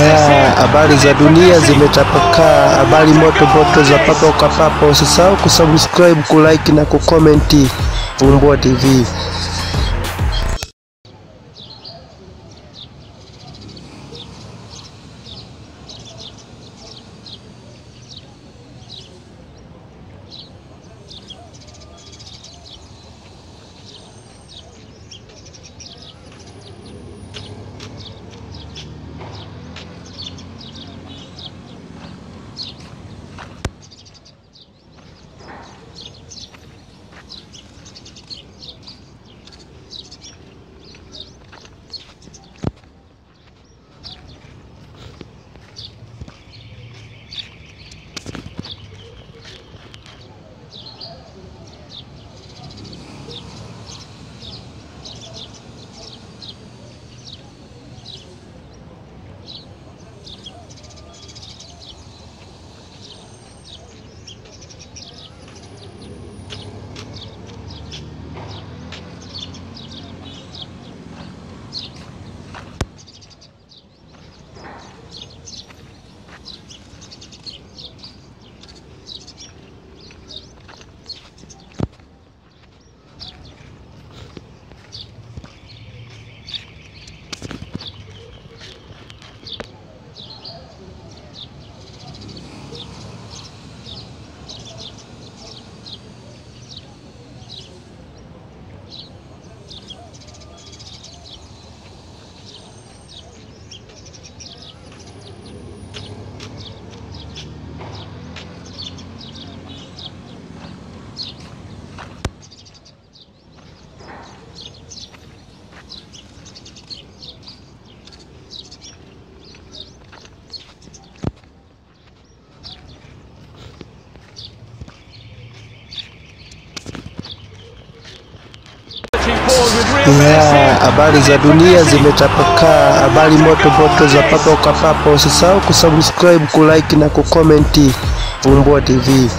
Ya, habari za dunia zimetapakaa, habari moto moto za papo kwa papo. Usisahau kusubscribe, kulike na kukomenti Vumbua TV. Ya, habari za dunia zimetapakaa, habari moto moto za papo kwa papo. Usisahau kusubscribe, kulike na kukomenti Vumbua TV.